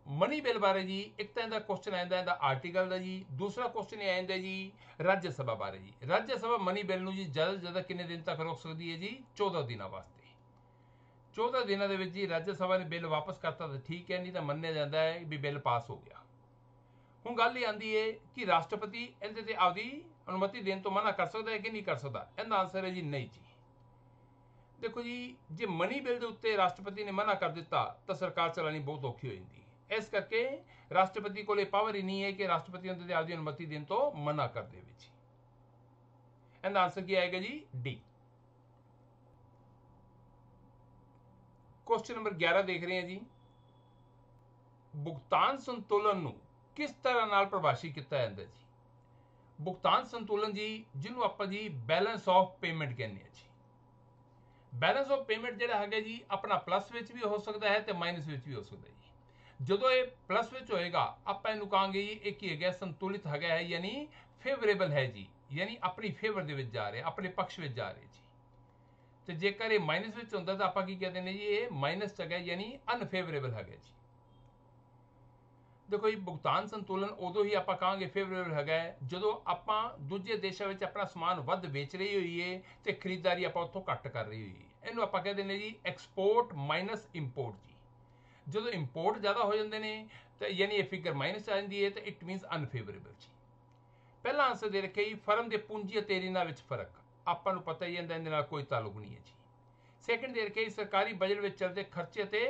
ਮਨੀ ਬਿੱਲ ਬਾਰੇ ਜੀ, ਇੱਕ ਤਾਂ ਇਹਦਾ ਕੁਐਸਚਨ ਆਉਂਦਾ ਇਹਦਾ ਆਰਟੀਕਲ ਦਾ ਜੀ। ਦੂਸਰਾ ਕੁਐਸਚਨ ਇਹ ਆਉਂਦਾ ਜੀ, ਰਾਜ ਸਭਾ ਬਾਰੇ ਜੀ। ਰਾਜ ਸਭਾ ਮਨੀ ਬਿੱਲ ਨੂੰ ਜੀ ਜ਼ਿਆਦਾ ਤੋਂ ਜ਼ਿਆਦਾ ਕਿੰਨੇ ਦਿਨ ਤੱਕ ਰੋਕ ਸਕਦੀ ਹੈ ਜੀ? 14 ਦਿਨਾਂ ਵਾਸਤੇ। 14 ਦਿਨਾਂ ਦੇ ਵਿੱਚ ਜੀ ਰਾਜ ਸਭਾ ਨੇ ਬਿੱਲ ਵਾਪਸ ਕਰਤਾ ਤਾਂ ਠੀਕ ਹੈ, ਨਹੀਂ ਤਾਂ ਮੰਨਿਆ ਜਾਂਦਾ ਹੈ ਵੀ ਬਿੱਲ ਪਾਸ ਹੋ ਗਿਆ। ਹੁਣ ਗੱਲ ਇਹ ਆਂਦੀ ਹੈ ਕਿ ਰਾਸ਼ਟਰਪਤੀ ਇਹਦੇ ਤੇ ਆਪਦੀ ਅਨੁਮਤੀ ਦੇਣ ਤੋਂ ਮਨਾ ਕਰ ਸਕਦਾ ਹੈ ਕਿ ਨਹੀਂ ਕਰ ਸਕਦਾ? ਇਹਦਾ ਆਨਸਰ ਹੈ ਜੀ ਨਹੀਂ ਜੀ। ਦੇਖੋ ਜੀ, ਜੇ ਮਨੀ ਬਿੱਲ ਦੇ ਉੱਤੇ ਰਾਸ਼ਟਰਪਤੀ ਨੇ ਮਨਾ ਕਰ ਦਿੱਤਾ, ਤਾਂ ਸਰਕਾਰ ਚਲਾਣੀ ਬਹੁਤ ਔਖੀ ਹੋ ਜਾਂਦੀ ਹੈ। ਇਸ ਕਰਕੇ ਰਾਸ਼ਟਰਪਤੀ ਕੋਲ ਇਹ ਪਾਵਰ ਹੀ ਨਹੀਂ ਹੈ ਕਿ ਰਾਸ਼ਟਰਪਤੀ ਉਹਦੇ ਤੇ ਆਪਦੀ ਅਨੁਮਤੀ ਦੇਣ ਤੋਂ ਮਨਾ ਕਰ ਦੇਵੇ ਜੀ। ਇਹਦਾ ਆਨਸਰ ਕੀ ਆਏਗਾ ਜੀ? ਡੀ ਕੁਐਸਚਨ ਨੰਬਰ 11 ਦੇਖ ਰਹੇ ਹਾਂ ਜੀ। ਭੁਗਤਾਨ ਸੰਤੁਲਨ ਨੂੰ ਕਿਸ ਤਰ੍ਹਾਂ ਨਾਲ ਪਰਿਭਾਸ਼ਿਤ ਕੀਤਾ ਜਾਂਦਾ ਜੀ? ਭੁਗਤਾਨ ਸੰਤੁਲਨ ਜੀ, ਜਿਹਨੂੰ ਆਪਾਂ ਜੀ ਬੈਲੈਂਸ ਆਫ ਪੇਮੈਂਟ ਕਹਿੰਦੇ ਆ ਜੀ। ਬੈਲੈਂਸ ਆਫ ਪੇਮੈਂਟ ਜਿਹੜਾ ਹੈਗਾ ਜੀ, ਆਪਣਾ ਪਲੱਸ ਵਿੱਚ ਵੀ ਹੋ ਸਕਦਾ ਹੈ ਤੇ ਮਾਈਨਸ ਵਿੱਚ ਵੀ ਹੋ ਸਕਦਾ ਹੈ ਜੀ। ਜਦੋਂ ਇਹ ਪਲੱਸ ਵਿੱਚ ਹੋਏਗਾ, ਆਪਾਂ ਇਹਨੂੰ ਕਹਾਂਗੇ ਜੀ, ਇਹ ਕੀ ਹੈਗਾ, ਸੰਤੁਲਿਤ ਹੈਗਾ ਹੈ, ਯਾਨੀ ਫੇਵਰੇਬਲ ਹੈ ਜੀ। ਯਾਨੀ ਆਪਣੀ ਫੇਵਰ ਦੇ ਵਿੱਚ ਜਾ ਰਿਹਾ, ਆਪਣੇ ਪੱਖ ਵਿੱਚ ਜਾ ਰਿਹਾ ਜੀ। ਤੇ ਜੇਕਰ ਇਹ ਮਾਈਨਸ ਵਿੱਚ ਹੁੰਦਾ ਤਾਂ ਆਪਾਂ ਕੀ ਕਹਿੰਦੇ ਨੇ ਜੀ, ਇਹ ਮਾਈਨਸ ਚ ਹੈਗਾ ਯਾਨੀ ਅਨਫੇਵਰੇਬਲ ਹੈਗਾ ਜੀ। ਦੇਖੋ ਜੀ, ਭੁਗਤਾਨ ਸੰਤੁਲਨ ਉਦੋਂ ਹੀ ਆਪਾਂ ਕਹਾਂਗੇ ਫੇਵਰੇਬਲ ਹੈਗਾ ਜਦੋਂ ਆਪਾਂ ਦੂਜੇ ਦੇਸ਼ਾਂ ਵਿੱਚ ਆਪਣਾ ਸਮਾਨ ਵੱਧ ਵੇਚ ਰਹੀ ਹੋਈਏ ਤੇ ਖਰੀਦਦਾਰੀ ਆਪਾਂ ਉੱਥੋਂ ਘੱਟ ਕਰ ਰਹੀ ਹੋਈਏ ਇਹਨੂੰ ਆਪਾਂ ਕਹਿੰਦੇ ਨੇ ਜੀ ਐਕਸਪੋਰਟ ਮਾਈਨਸ ਇੰਪੋਰਟ ਜੀ। ਜਦੋਂ ਇੰਪੋਰਟ ਜ਼ਿਆਦਾ ਹੋ ਜਾਂਦੇ ਨੇ, ਤਾਂ ਯਾਨੀ ਇਹ ਫਿਗਰ ਮਾਈਨਸ ਆ ਜਾਂਦੀ ਹੈ ਤਾਂ ਇਟ ਮੀਨਸ ਅਨਫੇਵਰੇਬਲ ਜੀ। ਪਹਿਲਾ ਆਨਸਰ ਦੇ ਰੱਖਿਆ ਜੀ, ਫਰਮ ਦੇ ਪੂੰਜੀ ਅਤੇ ਰਿਣਾ ਵਿੱਚ ਫ਼ਰਕ। ਆਪਾਂ ਨੂੰ ਪਤਾ ਹੀ ਹੈ, ਇਹਦੇ ਨਾਲ ਕੋਈ ਤਾਲੁਕ ਨਹੀਂ ਹੈ ਜੀ। ਸੈਕੰਡ ਦੇ ਰੱਖਿਆ ਜੀ ਸਰਕਾਰੀ ਬਜਟ ਵਿੱਚ ਚੱਲਦੇ ਖਰਚੇ ਤੇ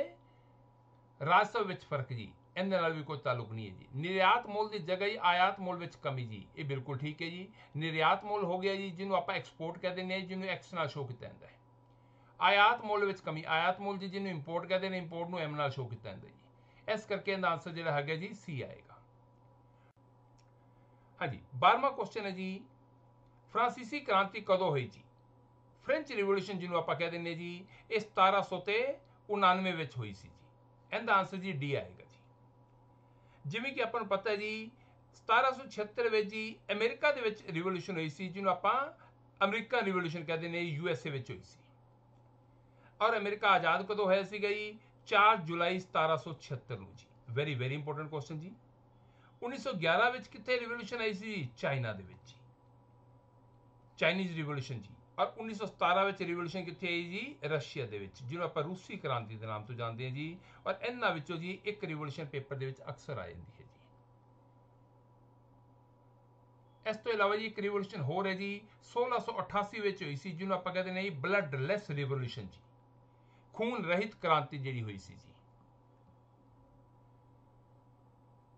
ਰਾਜਸਵ ਵਿੱਚ ਫ਼ਰਕ ਜੀ, ਇਹਦੇ ਨਾਲ ਵੀ ਕੋਈ ਤਾਲੁਕ ਨਹੀਂ ਹੈ ਜੀ। ਨਿਰਯਾਤ ਮੁੱਲ ਦੀ ਜਗ੍ਹਾ ਹੀ ਆਯਾਤ ਮੁੱਲ ਵਿੱਚ ਕਮੀ ਜੀ, ਇਹ ਬਿਲਕੁਲ ਠੀਕ ਹੈ ਜੀ। ਨਿਰਯਾਤ ਮੁੱਲ ਹੋ ਗਿਆ ਜੀ, ਜਿਹਨੂੰ ਆਪਾਂ ਐਕਸਪੋਰਟ ਕਹਿੰਦੇ ਨੇ ਜਿਹਨੂੰ ਐਕਸ ਨਾਲ ਸ਼ੋ ਕੀਤਾ ਜਾਂਦਾ ਹੈ। ਆਯਾਤ ਮੁੱਲ ਵਿੱਚ ਕਮੀ, ਆਯਾਤ ਮੁੱਲ ਜੀ, ਜਿਹਨੂੰ ਇੰਪੋਰਟ ਕਹਿੰਦੇ ਨੇ ਇੰਪੋਰਟ ਨੂੰ ਐਮ ਨਾਲ ਸ਼ੋ ਕੀਤਾ ਜਾਂਦਾ ਜੀ। ਇਸ ਕਰਕੇ ਇਹਦਾ ਆਨਸਰ ਜਿਹੜਾ ਹੈਗਾ ਜੀ ਸੀ ਆਏਗਾ। ਹਾਂਜੀ 12ਵਾਂ ਕੁਐਸਚਨ ਹੈ ਜੀ ਫ੍ਰਾਂਸੀਸੀ ਕ੍ਰਾਂਤੀ ਕਦੋਂ ਹੋਈ ਜੀ? ਫ੍ਰੈਂਚ ਰਿਵੋਲੂਸ਼ਨ ਜਿਹਨੂੰ ਆਪਾਂ ਕਹਿੰਦੇ ਨੇ ਜੀ, ਇਹ 1700 ਤੇ 99 ਵਿੱਚ ਹੋਈ ਸੀ ਜੀ। ਇਹਦਾ ਆਨਸਰ ਜੀ ਡੀ ਆਏਗਾ ਜੀ। ਜਿਵੇਂ ਕਿ ਆਪਾਂ ਨੂੰ ਪਤਾ ਹੈ ਜੀ 1776 ਵਿੱਚ ਜੀ ਅਮਰੀਕਾ ਦੇ ਵਿੱਚ ਰਿਵੋਲੂਸ਼ਨ ਹੋਈ ਸੀ, ਜਿਹਨੂੰ ਆਪਾਂ ਅਮਰੀਕਨ ਰਿਵੋਲੂਸ਼ਨ ਕਹਿੰਦੇ ਨੇ ਯੂ ਐਸ ਏ ਵਿੱਚ ਹੋਈ ਸੀ। ਔਰ ਅਮਰੀਕਾ ਆਜ਼ਾਦ ਕਦੋਂ ਹੋਇਆ ਸੀਗਾ ਜੀ? 4 ਜੁਲਾਈ 1776 ਨੂੰ ਜੀ। ਵੈਰੀ ਵੈਰੀ ਇੰਪੋਰਟੈਂਟ ਕੁਐਸਚਨ ਜੀ। 1911 ਵਿੱਚ ਕਿੱਥੇ ਰਿਵੋਲੂਸ਼ਨ ਆਈ ਸੀ? ਚਾਈਨਾ ਦੇ ਵਿੱਚ ਜੀ। ਚਾਈਨੀਜ਼ ਰਿਵੋਲੂਸ਼ਨ ਜੀ। ਔਰ 1917 ਵਿੱਚ ਰਿਵੋਲੂਸ਼ਨ ਕਿੱਥੇ ਆਈ ਜੀ? ਰਸ਼ੀਆ ਦੇ ਵਿੱਚ, ਜਿਹਨੂੰ ਆਪਾਂ ਰੂਸੀ ਕ੍ਰਾਂਤੀ ਦੇ ਨਾਮ ਤੋਂ ਜਾਣਦੇ ਹਾਂ ਜੀ। ਔਰ ਇਹਨਾਂ ਵਿੱਚੋਂ ਜੀ ਇੱਕ ਰਿਵੋਲੂਸ਼ਨ ਪੇਪਰ ਦੇ ਵਿੱਚ ਅਕਸਰ ਆ ਜਾਂਦੀ ਹੈ ਜੀ। ਇਸ ਤੋਂ ਇਲਾਵਾ ਜੀ ਇੱਕ ਰਿਵੋਲੂਸ਼ਨ ਹੋਰ ਹੈ ਜੀ 1688 ਵਿੱਚ ਹੋਈ ਸੀ, ਜਿਹਨੂੰ ਆਪਾਂ ਕਹਿੰਦੇ ਨੇ ਜੀ ਬਲੱਡ ਲੈਸ ਰਿਵੋਲੂਸ਼ਨ ਜੀ। ਖੂਨ ਰਹਿਤ ਕ੍ਰਾਂਤੀ ਜਿਹੜੀ ਹੋਈ ਸੀ ਜੀ।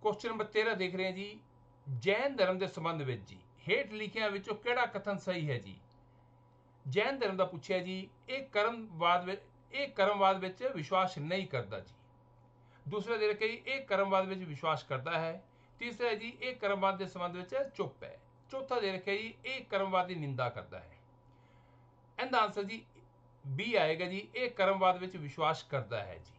ਕੁਐਸਚਨ ਨੰਬਰ 13 ਦੇਖ ਰਹੇ ਹਾਂ ਜੀ। ਜੈਨ ਧਰਮ ਦੇ ਸੰਬੰਧ ਵਿੱਚ ਜੀ ਹੇਠ ਲਿਖਿਆਂ ਵਿੱਚੋਂ ਕਿਹੜਾ ਕਥਨ ਸਹੀ ਹੈ ਜੀ? ਜੈਨ ਧਰਮ ਦਾ ਪੁੱਛਿਆ ਜੀ, ਇਹ ਕਰਮਵਾਦ ਵਿੱਚ, ਇਹ ਕਰਮਵਾਦ ਵਿੱਚ ਵਿਸ਼ਵਾਸ ਨਹੀਂ ਕਰਦਾ ਜੀ। ਦੂਸਰਾ ਦੇ ਰੱਖਿਆ ਜੀ, ਇਹ ਕਰਮਵਾਦ ਵਿੱਚ ਵਿਸ਼ਵਾਸ ਕਰਦਾ ਹੈ। ਤੀਸਰਾ ਜੀ, ਇਹ ਕਰਮਵਾਦ ਦੇ ਸੰਬੰਧ ਵਿੱਚ ਚੁੱਪ ਹੈ। ਚੌਥਾ ਦੇ ਰੱਖਿਆ ਜੀ, ਇਹ ਕਰਮਵਾਦ ਦੀ ਨਿੰਦਾ ਕਰਦਾ ਹੈ। ਇਹਦਾ ਆਨਸਰ ਜੀ ਬੀ ਆਏਗਾ ਜੀ, ਇਹ ਕਰਮਵਾਦ ਵਿੱਚ ਵਿਸ਼ਵਾਸ ਕਰਦਾ ਹੈ ਜੀ।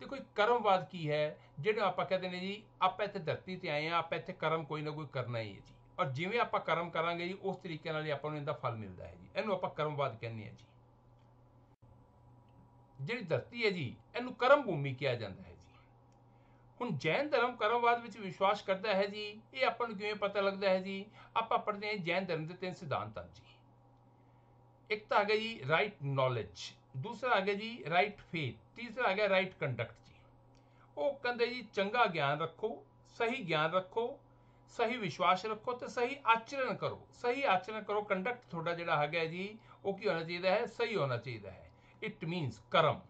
ਦੇਖੋ ਕੋਈ ਕਰਮਵਾਦ ਕੀ ਹੈ? ਜਿਹੜਾ ਆਪਾਂ ਕਹਿੰਦੇ ਨੇ ਜੀ, ਆਪਾਂ ਇੱਥੇ ਧਰਤੀ ਤੇ ਆਏ ਆ ਆਪਾਂ ਇੱਥੇ ਕਰਮ ਕੋਈ ਨਾ ਕੋਈ ਕਰਨਾ ਹੀ ਹੈ ਜੀ। ਔਰ ਜਿਵੇਂ ਆਪਾਂ ਕਰਮ ਕਰਾਂਗੇ ਜੀ, ਉਸ ਤਰੀਕੇ ਨਾਲ ਹੀ ਆਪਾਂ ਨੂੰ ਇਹਦਾ ਫਲ ਮਿਲਦਾ ਹੈ ਜੀ। ਇਹਨੂੰ ਆਪਾਂ ਕਰਮਵਾਦ ਕਹਿੰਦੇ ਆ ਜੀ। ਜਿਹੜੀ ਧਰਤੀ ਹੈ ਜੀ, ਇਹਨੂੰ ਕਰਮ ਭੂਮੀ ਕਿਹਾ ਜਾਂਦਾ ਹੈ ਜੀ। ਹੁਣ ਜੈਨ ਧਰਮ ਕਰਮਵਾਦ ਵਿੱਚ ਵਿਸ਼ਵਾਸ ਕਰਦਾ ਹੈ ਜੀ, ਇਹ ਆਪਾਂ ਨੂੰ ਕਿਵੇਂ ਪਤਾ ਲੱਗਦਾ ਹੈ ਜੀ? ਆਪਾਂ ਪੜ੍ਹਦੇ ਹਾਂ ਜੈਨ ਧਰਮ ਦੇ ਤਿੰਨ ਸਿਧਾਂਤ ਹਨ ਜੀ। ਇੱਕ ਤਾਂ ਆ ਗਿਆ ਜੀ ਰਾਈਟ ਨੌਲੇਜ ਦੂਸਰਾ ਆ ਗਿਆ ਜੀ ਰਾਈਟ ਫੇਥ ਤੀਸਰਾ ਆ ਗਿਆ ਰਾਈਟ ਕੰਡਕਟ ਜੀ। ਉਹ ਕਹਿੰਦੇ ਜੀ ਚੰਗਾ ਗਿਆਨ ਰੱਖੋ, ਸਹੀ ਗਿਆਨ ਰੱਖੋ ਸਹੀ ਵਿਸ਼ਵਾਸ ਰੱਖੋ ਤੇ ਸਹੀ ਆਚਰਣ ਕਰੋ। ਸਹੀ ਆਚਰਣ ਕਰੋ ਕੰਡਕਟ ਤੁਹਾਡਾ ਜਿਹੜਾ ਹੈਗਾ ਜੀ, ਉਹ ਕੀ ਹੋਣਾ ਚਾਹੀਦਾ ਹੈ? ਸਹੀ ਹੋਣਾ ਚਾਹੀਦਾ ਹੈ। ਇਟ ਮੀਨਸ ਕਰਮ।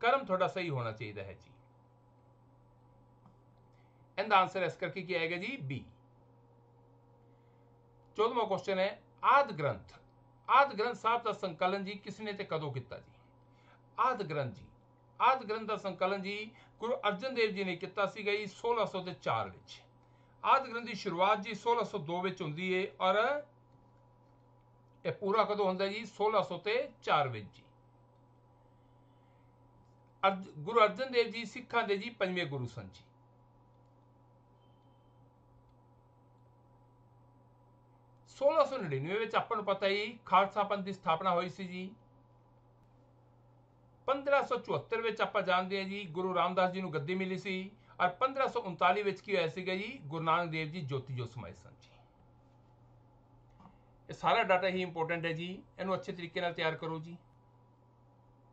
ਕਰਮ ਤੁਹਾਡਾ ਸਹੀ ਹੋਣਾ ਚਾਹੀਦਾ ਹੈ ਜੀ। ਇਹਦਾ ਆਨਸਰ ਇਸ ਕਰਕੇ ਕੀ ਆਏਗਾ ਜੀ? ਬੀ 14ਵਾਂ ਕੁਐਸਚਨ ਹੈ, ਆਦ ਗ੍ਰੰਥ। ਆਦ ਗ੍ਰੰਥ ਸਾਹਿਬ ਦਾ ਸੰਕਲਨ ਜੀ ਕਿਸਨੇ ਤੇ ਕਦੋਂ ਕੀਤਾ ਜੀ? ਆਦ ਗ੍ਰੰਥ ਜੀ। ਆਦ ਗ੍ਰੰਥ ਦਾ ਸੰਕਲਨ ਜੀ ਗੁਰੂ ਅਰਜਨ ਦੇਵ ਜੀ ਨੇ ਕੀਤਾ ਸੀਗਾ ਜੀ 1604 ਵਿੱਚ। ਆਦਿ ਗ੍ਰੰਥ ਦੀ ਸ਼ੁਰੂਆਤ ਜੀ 1602 ਵਿੱਚ ਹੁੰਦੀ ਹੈ ਔਰ ਇਹ ਪੂਰਾ ਕਦੋਂ ਹੁੰਦਾ ਜੀ? 1600 ਤੇ 4 ਵਿੱਚ ਜੀ। ਗੁਰੂ ਅਰਜਨ ਦੇਵ ਜੀ ਸਿੱਖਾਂ ਦੇ ਜੀ ਪੰਜਵੇਂ ਗੁਰੂ ਸਨ ਜੀ। ਸੋਲਾਂ ਸੌ ਨੜਿਨਵੇਂ ਵਿੱਚ ਆਪਾਂ ਨੂੰ ਪਤਾ ਹੀ ਖਾਲਸਾ ਪੰਥ ਦੀ ਸਥਾਪਨਾ ਹੋਈ ਸੀ ਜੀ। 1574 ਵਿੱਚ ਆਪਾਂ ਜਾਣਦੇ ਹਾਂ ਜੀ, ਗੁਰੂ ਰਾਮਦਾਸ ਜੀ ਨੂੰ ਗੱਦੀ ਮਿਲੀ ਸੀ। ਔਰ 1539 ਵਿੱਚ ਕੀ ਹੋਇਆ ਸੀਗਾ ਜੀ? ਗੁਰੂ ਨਾਨਕ ਦੇਵ ਜੀ ਜੋਤੀ ਜੋਤ ਸਮਾਏ ਸਨ ਜੀ। ਇਹ ਸਾਰਾ ਡਾਟਾ ਹੀ ਇੰਪੋਰਟੈਂਟ ਹੈ ਜੀ। ਇਹਨੂੰ ਅੱਛੇ ਤਰੀਕੇ ਨਾਲ ਤਿਆਰ ਕਰੋ ਜੀ।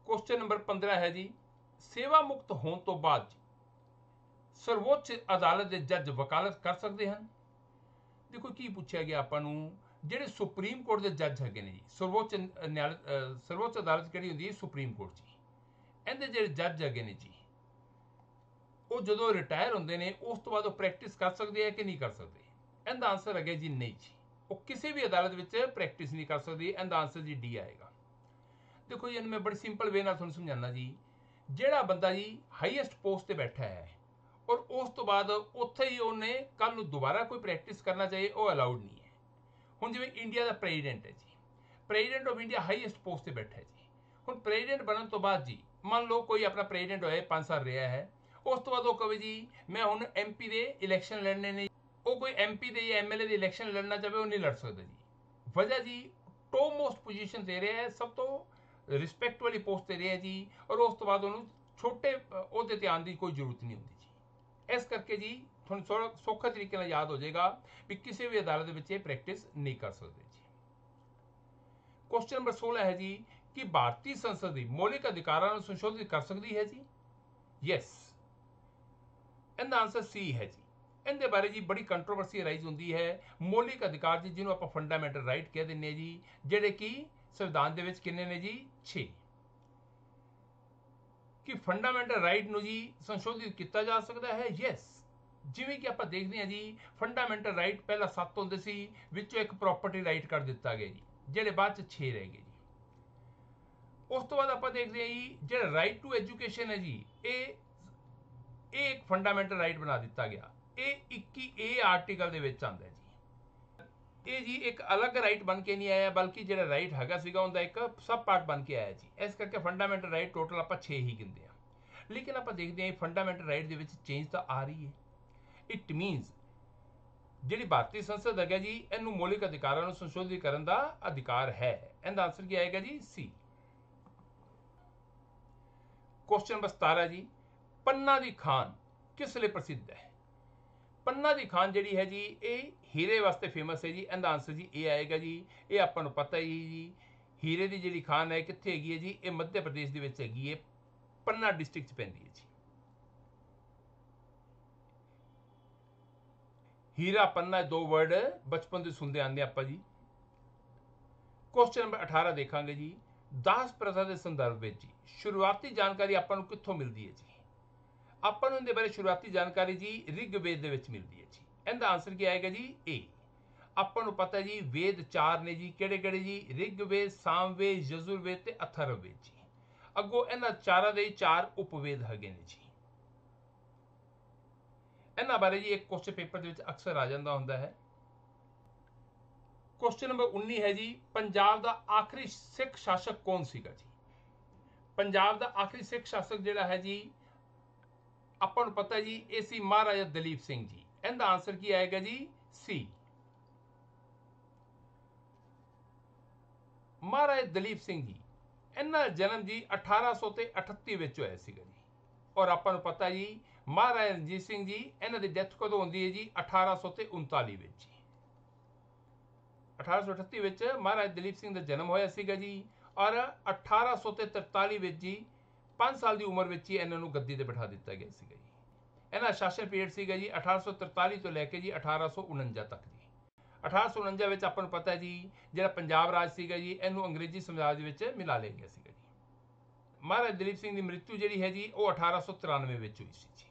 ਕੁਐਸਚਨ ਨੰਬਰ 15 ਹੈ ਜੀ। ਸੇਵਾ ਮੁਕਤ ਹੋਣ ਤੋਂ ਬਾਅਦ ਸਰਵੋੱਚ ਅਦਾਲਤ ਦੇ ਜੱਜ ਵਕਾਲਤ ਕਰ ਸਕਦੇ ਹਨ? ਦੇਖੋ, ਕੀ ਪੁੱਛਿਆ ਗਿਆ ਆਪਾਂ ਨੂੰ? ਜਿਹੜੇ ਸੁਪਰੀਮ ਕੋਰਟ ਦੇ ਜੱਜ ਹੈਗੇ ਨੇ ਜੀ, ਸਰਵੋੱਚ ਨਿਆਲ ਅਹ ਸਰਵੋੱਚ ਅਦਾਲਤ ਕਿਹੜੀ ਹੁੰਦੀ ਹੈ? ਸੁਪਰੀਮ ਕੋਰਟ ਜੀ। ਇਹਦੇ ਜਿਹੜੇ ਜੱਜ ਹੈਗੇ ਨੇ ਜੀ ਉਹ ਜਦੋਂ ਰਿਟਾਇਰ ਹੁੰਦੇ ਨੇ, ਉਸ ਤੋਂ ਬਾਅਦ ਉਹ ਪ੍ਰੈਕਟਿਸ ਕਰ ਸਕਦੇ ਆ ਕਿ ਨਹੀਂ ਕਰ ਸਕਦੇ? ਇਹਦਾ ਆਨਸਰ ਹੈਗਾ ਜੀ ਨਹੀਂ ਜੀ। ਉਹ ਕਿਸੇ ਵੀ ਅਦਾਲਤ ਵਿੱਚ ਪ੍ਰੈਕਟਿਸ ਨਹੀਂ ਕਰ ਸਕਦੇ ਇਹਦਾ ਆਨਸਰ ਜੀ ਡੀ ਆਏਗਾ। ਦੇਖੋ ਜੀ, ਇਹਨੂੰ ਮੈਂ ਬੜੀ ਸਿੰਪਲ ਵੇ ਨਾਲ ਤੁਹਾਨੂੰ ਸਮਝਾਉਣਾ ਜੀ। ਜਿਹੜਾ ਬੰਦਾ ਜੀ ਹਾਈਐਸਟ ਪੋਸਟ ਤੇ ਬੈਠਾ ਹੈ, ਔਰ ਉਸ ਤੋਂ ਬਾਅਦ ਉੱਥੇ ਹੀ ਉਹਨੇ ਕੱਲ ਨੂੰ ਦੁਬਾਰਾ ਕੋਈ ਪ੍ਰੈਕਟਿਸ ਕਰਨਾ ਚਾਹੀਏ ਉਹ ਅਲਾਉਡ ਨਹੀਂ ਹੈ। ਹੁਣ ਜਿਵੇਂ ਇੰਡੀਆ ਦਾ ਪ੍ਰੈਜ਼ੀਡੈਂਟ ਹੈ ਜੀ। President of India highest post ਤੇ ਬੈਠਾ ਹੈ ਜੀ। ਹੁਣ ਪ੍ਰੈਜ਼ੀਡੈਂਟ ਬਣਨ ਤੋਂ ਬਾਅਦ ਜੀ, ਮੰਨ ਲਓ ਕੋਈ ਆਪਣਾ ਪ੍ਰੈਜ਼ੀਡੈਂਟ ਹੋਇਆ 5 ਸਾਲ ਰਿਹਾ ਹੈ ਉਸ ਤੋਂ ਬਾਅਦ ਉਹ ਕਵੇ ਜੀ, ਮੈਂ ਹੁਣ ਐਮਪੀ ਦੇ ਇਲੈਕਸ਼ਨ ਲੜਨੇ ਨੇ। ਉਹ ਕੋਈ ਐਮਪੀ ਦੇ ਜਾਂ ਐਮਐਲਏ ਦੇ ਇਲੈਕਸ਼ਨ ਲੜਨਾ ਚਾਹਵੇ, ਉਹ ਨਹੀਂ ਲੜ ਸਕਦਾ ਜੀ। ਵਜ੍ਹਾ ਜੀ ਟੋਪ ਮੋਸਟ ਪੋਜੀਸ਼ਨ 'ਤੇ ਰਿਹਾ ਸਭ ਤੋਂ ਰਿਸਪੈਕਟ ਵਾਲੀ ਪੋਸਟ ਤੇ ਰਿਹਾ ਜੀ। ਔਰ ਉਸ ਤੋਂ ਬਾਅਦ ਉਹਨੂੰ ਛੋਟੇ ਉਹਦੇ ਤੇ ਆਉਣ ਦੀ ਕੋਈ ਜ਼ਰੂਰਤ ਨਹੀਂ ਹੁੰਦੀ ਜੀ। ਇਸ ਕਰਕੇ ਜੀ, ਤੁਹਾਨੂੰ ਥੋੜਾ ਸੌਖਾ ਤਰੀਕੇ ਨਾਲ ਯਾਦ ਹੋ ਜਾਏਗਾ ਵੀ ਕਿਸੇ ਵੀ ਅਦਾਲਤ ਦੇ ਵਿੱਚ ਇਹ ਪ੍ਰੈਕਟਿਸ ਨਹੀਂ ਕਰ ਸਕਦੇ ਜੀ। ਕੁਐਸਚਨ ਨੰਬਰ 16 ਹੈ ਜੀ, ਕਿ ਭਾਰਤੀ ਸੰਸਦ ਦੀ ਮੌਲਿਕ ਅਧਿਕਾਰਾਂ ਨੂੰ ਸੰਸ਼ੋਧਿਤ ਕਰ ਸਕਦੀ ਹੈ ਜੀ? ਯੈਸ ਇਹਦਾ ਆਨਸਰ ਸੀ ਹੈ ਜੀ। ਇਹਦੇ ਬਾਰੇ ਜੀ ਬੜੀ ਕੰਟਰੋਵਰਸੀ ਰਾਈਜ਼ ਹੁੰਦੀ ਹੈ। ਮੌਲਿਕ ਅਧਿਕਾਰ ਜੀ, ਜਿਹਨੂੰ ਆਪਾਂ ਫੰਡਾਮੈਂਟਲ ਰਾਈਟ ਕਹਿ ਦਿੰਨੇ ਜੀ, ਜਿਹੜੇ ਕਿ ਸੰਵਿਧਾਨ ਦੇ ਵਿੱਚ ਕਿੰਨੇ ਨੇ ਜੀ? 6 ਕਿ ਫੰਡਾਮੈਂਟਲ ਰਾਈਟ ਨੂੰ ਜੀ ਸੰਸ਼ੋਧਿਤ ਕੀਤਾ ਜਾ ਸਕਦਾ ਹੈ? ਯੈਸ ਜਿਵੇਂ ਕਿ ਆਪਾਂ ਦੇਖਦੇ ਹਾਂ ਜੀ ਫੰਡਾਮੈਂਟਲ ਰਾਈਟ ਪਹਿਲਾਂ 7 ਹੁੰਦੇ ਸੀ, ਵਿੱਚੋਂ ਇੱਕ ਪ੍ਰਾਪਰਟੀ ਰਾਈਟ ਕਰ ਦਿੱਤਾ ਗਿਆ ਜੀ, ਜਿਹੜੇ ਬਾਅਦ ਚ 6 ਰਹਿ ਗਏ ਜੀ। ਉਸ ਤੋਂ ਬਾਅਦ ਆਪਾਂ ਦੇਖਦੇ ਹਾਂ ਜੀ, ਜਿਹੜਾ ਰਾਈਟ ਟੂ ਐਜੂਕੇਸ਼ਨ ਹੈ ਜੀ, ਇਹ ਇਹ ਇੱਕ ਫੰਡਾਮੈਂਟਲ ਰਾਈਟ ਬਣਾ ਦਿੱਤਾ ਗਿਆ। ਇਹ 21 ਏ ਆਰਟੀਕਲ ਦੇ ਵਿੱਚ ਆਉਂਦਾ ਜੀ। ਇਹ ਜੀ ਇੱਕ ਅਲੱਗ ਰਾਈਟ ਬਣ ਕੇ ਨਹੀਂ ਆਇਆ, ਬਲਕਿ ਜਿਹੜਾ ਰਾਈਟ ਹੈਗਾ ਸੀਗਾ, ਉਹਦਾ ਇੱਕ ਸਬ ਪਾਰਟ ਬਣ ਕੇ ਆਇਆ ਜੀ। ਇਸ ਕਰਕੇ ਫੰਡਾਮੈਂਟਲ ਰਾਈਟ ਟੋਟਲ ਆਪਾਂ 6 ਹੀ ਗਿਣਦੇ ਹਾਂ। ਲੇਕਿਨ ਆਪਾਂ ਦੇਖਦੇ ਹਾਂ ਇਹ ਫੰਡਾਮੈਂਟਲ ਰਾਈਟ ਦੇ ਵਿੱਚ ਚੇਂਜ ਤਾਂ ਆ ਰਹੀ ਹੈ। ਇਟ ਮੀਨਸ ਜਿਹੜੀ ਭਾਰਤੀ ਸੰਸਦ ਹੈਗਾ ਜੀ, ਇਹਨੂੰ ਮੌਲਿਕ ਅਧਿਕਾਰਾਂ ਨੂੰ ਸੰਸ਼ੋਧਿਤ ਕਰਨ ਦਾ ਅਧਿਕਾਰ ਹੈ। ਇਹਦਾ ਆਨਸਰ ਕੀ ਆਏਗਾ ਜੀ? ਸੀ ਕੁਐਸਚਨ ਨੰਬਰ 17 ਜੀ। ਪੰਨਾ ਦੀ ਖਾਨ ਕਿਸ ਲਈ ਪ੍ਰਸਿੱਧ ਹੈ? ਪੰਨਾ ਦੀ ਖਾਨ ਜਿਹੜੀ ਹੈ ਜੀ, ਇਹ ਹੀਰੇ ਵਾਸਤੇ ਫੇਮਸ ਹੈ ਜੀ, ਇਹਦਾ ਆਨਸਰ ਜੀ ਇਹ ਆਏਗਾ ਜੀ, ਇਹ ਆਪਾਂ ਨੂੰ ਪਤਾ ਹੀ ਜੀ, ਹੀਰੇ ਦੀ ਜਿਹੜੀ ਖਾਨ ਹੈ ਕਿੱਥੇ ਹੈਗੀ ਹੈ ਜੀ, ਇਹ ਮੱਧ ਪ੍ਰਦੇਸ਼ ਦੇ ਵਿੱਚ ਹੈਗੀ ਹੈ, ਪੰਨਾ ਡਿਸਟ੍ਰਿਕਟ ਚ ਪੈਂਦੀ ਹੈ ਜੀ। ਹੀਰਾ ਪੰਨਾ ਇਹ ਦੋ ਵਰਡ ਬਚਪਨ ਤੋਂ ਸੁਣਦੇ ਆਂਦੇ ਆਪਾਂ ਜੀ। ਕੁਐਸਚਨ ਨੰਬਰ 18 ਦੇਖਾਂਗੇ ਜੀ, ਦਾਸ ਪ੍ਰਥਾ ਦੇ ਸੰਦਰਭ ਵਿੱਚ ਜੀ, ਸ਼ੁਰੂਆਤੀ ਜਾਣਕਾਰੀ ਆਪਾਂ ਨੂੰ ਕਿੱਥੋਂ ਮਿਲਦੀ ਹੈ ਜੀ? ਆਪਾਂ ਨੂੰ ਇਹਦੇ ਬਾਰੇ ਸ਼ੁਰੂਆਤੀ ਜਾਣਕਾਰੀ ਜੀ ਰਿਗਵੇਦ ਦੇ ਵਿੱਚ ਮਿਲਦੀ ਹੈ ਜੀ। ਇਹਦਾ ਆਨਸਰ ਕੀ ਆਏਗਾ ਜੀ? ਏ ਆਪਾਂ ਨੂੰ ਪਤਾ ਜੀ ਵੇਦ ਚਾਰ ਨੇ ਜੀ। ਕਿਹੜੇ ਕਿਹੜੇ ਜੀ? ਰਿਗਵੇਦ, ਸਾਮਵੇਦ, ਯਜੁਰਵੇਦ ਤੇ ਅਥਰਵਵੇਦ ਜੀ। ਅੱਗੋਂ ਇਹਨਾਂ ਚਾਰਾਂ ਦੇ ਚਾਰ ਉਪਵੇਦ ਹੈਗੇ ਨੇ ਜੀ। ਇਹਨਾਂ ਬਾਰੇ ਜੀ ਇੱਕ ਕੁਐਸਚਨ ਪੇਪਰ ਦੇ ਵਿੱਚ ਅਕਸਰ ਆ ਜਾਂਦਾ ਹੁੰਦਾ ਹੈ। ਕੁਐਸਚਨ ਨੰਬਰ 19 ਹੈ ਜੀ, ਪੰਜਾਬ ਦਾ ਆਖਰੀ ਸਿੱਖ ਸ਼ਾਸਕ ਕੌਣ ਸੀਗਾ ਜੀ? ਪੰਜਾਬ ਦਾ ਆਖਰੀ ਸਿੱਖ ਸ਼ਾਸਕ ਜਿਹੜਾ ਹੈ ਜੀ ਆਪਾਂ ਨੂੰ ਪਤਾ ਜੀ, ਇਹ ਸੀ ਮਹਾਰਾਜਾ ਦਲੀਪ ਸਿੰਘ ਜੀ। ਇਹਦਾ ਆਨਸਰ ਕੀ ਆਏਗਾ ਜੀ? ਸੀ ਮਹਾਰਾਜਾ ਦਲੀਪ ਸਿੰਘ ਜੀ, ਇਹਨਾਂ ਦਾ ਜਨਮ ਜੀ 1800 ਤੇ 38 ਵਿੱਚ ਹੋਇਆ ਸੀਗਾ ਜੀ। ਔਰ ਆਪਾਂ ਨੂੰ ਪਤਾ ਜੀ, ਮਹਾਰਾਜਾ ਰਣਜੀਤ ਸਿੰਘ ਜੀ, ਇਹਨਾਂ ਦੀ ਡੈਥ ਕਦੋਂ ਹੁੰਦੀ ਹੈ ਜੀ? 1800 ਤੇ 39 ਵਿੱਚ ਜੀ। 1838 ਵਿੱਚ ਮਹਾਰਾਜਾ ਦਲੀਪ ਸਿੰਘ ਦਾ ਜਨਮ ਹੋਇਆ ਸੀਗਾ ਜੀ। ਔਰ 1800 ਤੇ 43 ਵਿੱਚ ਜੀ 5 ਸਾਲ ਦੀ ਉਮਰ ਵਿੱਚ ਹੀ ਇਹਨਾਂ ਨੂੰ ਗੱਦੀ ਤੇ ਬਿਠਾ ਦਿੱਤਾ ਗਿਆ ਸੀਗਾ ਜੀ। ਇਹਨਾਂ ਦਾ ਸ਼ਾਸਨ ਪੀਰੀਅਡ ਸੀਗਾ ਜੀ 1843 ਤੋਂ ਲੈ ਕੇ ਜੀ 1849 ਤੱਕ ਜੀ। 1849 ਵਿੱਚ ਆਪਾਂ ਨੂੰ ਪਤਾ ਹੈ ਜੀ, ਜਿਹੜਾ ਪੰਜਾਬ ਰਾਜ ਸੀਗਾ ਜੀ, ਇਹਨੂੰ ਅੰਗਰੇਜ਼ੀ ਸਮਰਾਜ ਵਿੱਚ ਮਿਲਾ ਲਿਆ ਗਿਆ ਸੀਗਾ ਜੀ। ਮਹਾਰਾਜ ਦਲੀਪ ਸਿੰਘ ਦੀ ਮ੍ਰਿਤੂ ਜਿਹੜੀ ਹੈ ਜੀ, ਉਹ 1893 ਵਿੱਚ ਹੋਈ ਸੀ ਜੀ।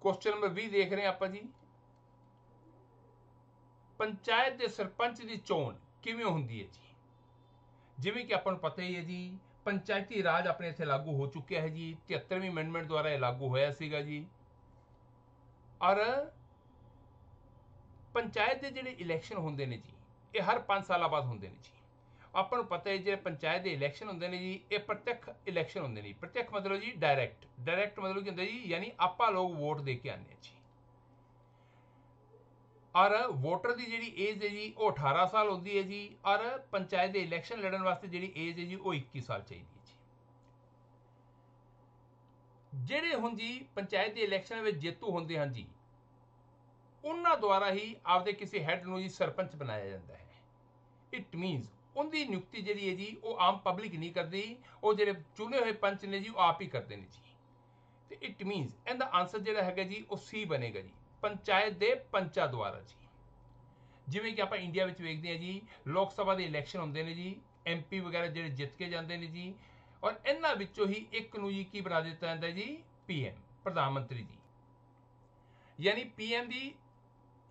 ਕੁਐਸਚਨ ਨੰਬਰ 20 ਦੇਖ ਰਹੇ ਹਾਂ ਆਪਾਂ ਜੀ। ਪੰਚਾਇਤ ਦੇ ਸਰਪੰਚ ਦੀ ਚੋਣ ਕਿਵੇਂ ਹੁੰਦੀ ਹੈ ਜੀ? ਜਿਵੇਂ ਕਿ ਆਪਾਂ ਨੂੰ ਪਤਾ ਹੀ ਹੈ ਜੀ, ਪੰਚਾਇਤੀ ਰਾਜ ਆਪਣੇ ਇੱਥੇ ਲਾਗੂ ਹੋ ਚੁੱਕਿਆ ਹੈ ਜੀ 73ਵੀਂ ਅਮੈਂਡਮੈਂਟ ਦੁਆਰਾ ਇਹ ਲਾਗੂ ਹੋਇਆ ਸੀਗਾ ਜੀ। ਔਰ ਪੰਚਾਇਤ ਦੇ ਜਿਹੜੇ ਇਲੈਕਸ਼ਨ ਹੁੰਦੇ ਨੇ ਜੀ, ਇਹ ਹਰ 5 ਸਾਲਾਂ ਬਾਅਦ ਹੁੰਦੇ ਨੇ ਜੀ। ਆਪਾਂ ਨੂੰ ਪਤਾ ਹੈ ਜਿਹੜੇ ਪੰਚਾਇਤ ਦੇ ਇਲੈਕਸ਼ਨ ਹੁੰਦੇ ਨੇ ਜੀ, ਇਹ ਪ੍ਰਤੱਖ ਇਲੈਕਸ਼ਨ ਹੁੰਦੇ ਨੇ ਪ੍ਰਤੱਖ ਮਤਲਬ ਜੀ ਡਾਇਰੈਕਟ ਡਾਇਰੈਕਟ ਮਤਲਬ ਕੀ ਹੁੰਦਾ ਜੀ, ਯਾਨੀ ਆਪਾਂ ਲੋਕ ਵੋਟ ਦੇ ਕੇ ਆਉਂਦੇ ਹਾਂ ਜੀ। ਔਰ ਵੋਟਰ ਦੀ ਜਿਹੜੀ ਏਜ ਹੈ ਜੀ, ਉਹ 18 ਸਾਲ ਹੁੰਦੀ ਹੈ ਜੀ, ਔਰ ਪੰਚਾਇਤ ਦੇ ਇਲੈਕਸ਼ਨ ਲੜਨ ਵਾਸਤੇ ਜਿਹੜੀ ਏਜ ਹੈ ਜੀ, ਉਹ 21 ਸਾਲ ਚਾਹੀਦੀ ਹੈ ਜੀ। ਜਿਹੜੇ ਹੁਣ ਜੀ ਪੰਚਾਇਤ ਦੇ ਇਲੈਕਸ਼ਨ ਵਿੱਚ ਜੇਤੂ ਹੁੰਦੇ ਹਨ ਜੀ, ਉਹਨਾਂ ਦੁਆਰਾ ਹੀ ਆਪਦੇ ਕਿਸੇ ਹੈੱਡ ਨੂੰ ਜੀ ਸਰਪੰਚ ਬਣਾਇਆ ਜਾਂਦਾ ਹੈ। ਇਟ ਮੀਨਸ ਉਹਦੀ ਨਿਯੁਕਤੀ ਜਿਹੜੀ ਹੈ ਜੀ, ਉਹ ਆਮ ਪਬਲਿਕ ਨਹੀਂ ਕਰਦੀ, ਉਹ ਜਿਹੜੇ ਚੁਣੇ ਹੋਏ ਪੰਚ ਨੇ ਜੀ, ਉਹ ਆਪ ਹੀ ਕਰਦੇ ਨੇ ਜੀ। ਤੇ ਇਟ ਮੀਨਸ ਇਹਦਾ ਆਨਸਰ ਜਿਹੜਾ ਹੈਗਾ ਜੀ, ਉਹ ਸੀ ਬਣੇਗਾ ਜੀ। ਪੰਚਾਇਤ ਦੇ ਪੰਚਾਂ ਦੁਆਰਾ ਜੀ। ਜਿਵੇਂ ਕਿ ਆਪਾਂ ਇੰਡੀਆ ਵਿੱਚ ਵੇਖਦੇ ਹਾਂ ਜੀ, ਲੋਕ ਸਭਾ ਦੇ ਇਲੈਕਸ਼ਨ ਹੁੰਦੇ ਨੇ ਜੀ ਐਮਪੀ ਵਗੈਰਾ ਜਿਹੜੇ ਜਿੱਤ ਕੇ ਜਾਂਦੇ ਨੇ ਜੀ, ਔਰ ਇਹਨਾਂ ਵਿੱਚੋਂ ਹੀ ਇੱਕ ਨੂੰ ਜੀ ਕੀ ਬਣਾ ਦਿੱਤਾ ਜਾਂਦਾ ਜੀ? ਪੀਐਮ ਪ੍ਰਧਾਨ ਮੰਤਰੀ ਜੀ। ਯਾਨੀ ਪੀਐਮ ਦੀ,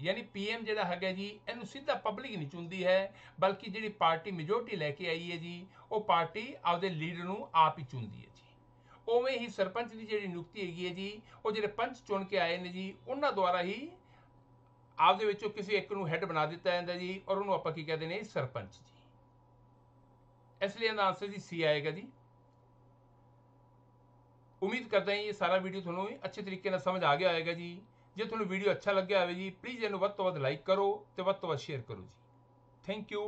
ਯਾਨੀ ਪੀਐਮ ਜਿਹੜਾ ਹੈਗਾ ਜੀ, ਇਹਨੂੰ ਸਿੱਧਾ ਪਬਲਿਕ ਨਹੀਂ ਚੁਣਦੀ ਹੈ, ਬਲਕਿ ਜਿਹੜੀ ਪਾਰਟੀ ਮੈਜੋਰਟੀ ਲੈ ਕੇ ਆਈ ਹੈ ਜੀ, ਉਹ ਪਾਰਟੀ ਆਪਦੇ ਲੀਡਰ ਨੂੰ ਆਪ ਹੀ ਚੁਣਦੀ ਹੈ ਜੀ। ਉਵੇਂ ਹੀ ਸਰਪੰਚ ਦੀ ਜਿਹੜੀ ਨਿਯੁਕਤੀ ਹੈਗੀ ਹੈ ਜੀ, ਉਹ ਜਿਹੜੇ ਪੰਚ ਚੁਣ ਕੇ ਆਏ ਨੇ ਜੀ, ਉਹਨਾਂ ਦੁਆਰਾ ਹੀ ਆਪਦੇ ਵਿੱਚੋਂ ਕਿਸੇ ਇੱਕ ਨੂੰ ਹੈੱਡ ਬਣਾ ਦਿੱਤਾ ਜਾਂਦਾ ਜੀ ਔਰ ਉਹਨੂੰ ਆਪਾਂ ਕੀ ਕਹਿੰਦੇ ਨੇ ਸਰਪੰਚ ਜੀ। ਇਸ ਲਈ ਇਹਦਾ ਆਨਸਰ ਜੀ ਸੀ ਆਏਗਾ ਜੀ। ਉਮੀਦ ਕਰਦਾ ਹਾਂ ਇਹ ਸਾਰਾ ਵੀਡੀਓ ਤੁਹਾਨੂੰ ਅੱਛੇ ਤਰੀਕੇ ਨਾਲ ਸਮਝ ਆ ਗਿਆ ਹੋਵੇਗਾ ਜੀ। ਜੇ ਤੁਹਾਨੂੰ ਵੀਡੀਓ ਅੱਛਾ ਲੱਗਿਆ ਹੋਵੇ ਜੀ ਪਲੀਜ਼ ਇਹਨੂੰ ਵੱਧ ਤੋਂ ਵੱਧ ਲਾਈਕ ਕਰੋ ਤੇ ਵੱਧ ਤੋਂ ਵੱਧ ਸ਼ੇਅਰ ਕਰੋ ਜੀ। Thank you